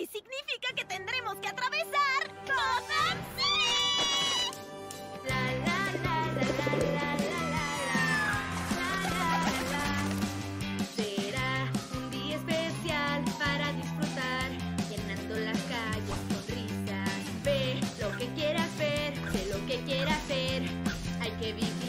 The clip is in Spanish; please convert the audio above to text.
Y significa que tendremos que atravesar Gotham City. La, la, la, la, la, la, la, Será un día especial para disfrutar, llenando las calles con risas. Ve lo que quieras ver, sé lo que quieras ver. Hay que vivir.